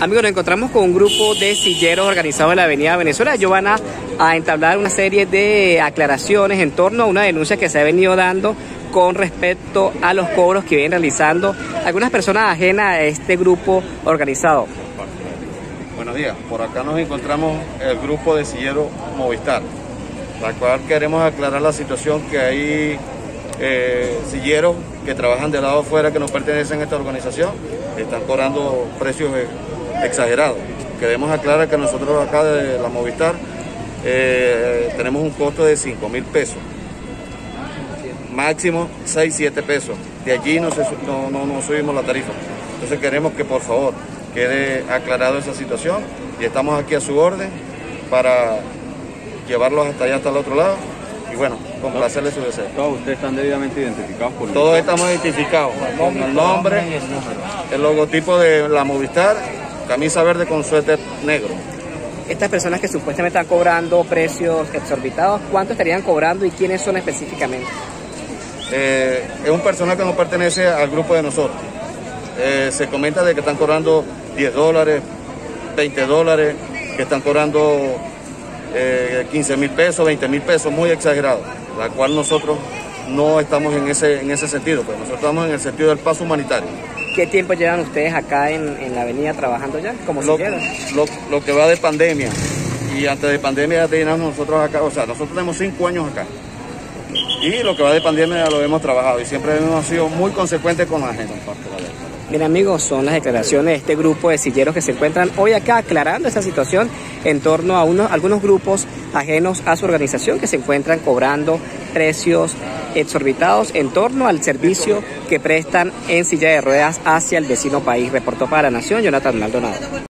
Amigos, nos encontramos con un grupo de silleros organizados en la Avenida Venezuela. Ellos van a, entablar una serie de aclaraciones en torno a una denuncia que se ha venido dando con respecto a los cobros que vienen realizando algunas personas ajenas a este grupo organizado. Buenos días, por acá nos encontramos el grupo de silleros Movistar, la cual queremos aclarar la situación que hay eh, silleros que trabajan de lado afuera que no pertenecen a esta organización, están cobrando precios eh, exagerado. Queremos aclarar que nosotros acá de la Movistar eh, tenemos un costo de 5 mil pesos, máximo 6, 7 pesos. De allí no, se, no, no, no subimos la tarifa. Entonces queremos que por favor quede aclarado esa situación y estamos aquí a su orden para llevarlos hasta allá, hasta el otro lado y bueno, complacerle su deseo. Todos ustedes están debidamente identificados por Todos estamos identificados con el nombre, el logotipo de la Movistar camisa verde con suéter negro. Estas personas que supuestamente están cobrando precios exorbitados, ¿cuánto estarían cobrando y quiénes son específicamente? Eh, es un personal que no pertenece al grupo de nosotros. Eh, se comenta de que están cobrando 10 dólares, 20 dólares, que están cobrando eh, 15 mil pesos, 20 mil pesos, muy exagerado, la cual nosotros no estamos en ese, en ese sentido, pues nosotros estamos en el sentido del paso humanitario. ¿Qué tiempo llevan ustedes acá en, en la avenida trabajando ya? Como lo, lo, lo, que va de pandemia. Y antes de pandemia ya teníamos nosotros acá, o sea, nosotros tenemos cinco años acá. Y lo que va de pandemia ya lo hemos trabajado y siempre hemos sido muy consecuentes con la gente. Bien amigos, son las declaraciones de este grupo de silleros que se encuentran hoy acá aclarando esta situación en torno a unos, algunos grupos ajenos a su organización que se encuentran cobrando precios exorbitados en torno al servicio que prestan en silla de ruedas hacia el vecino país. Reportó para la Nación Jonathan Maldonado.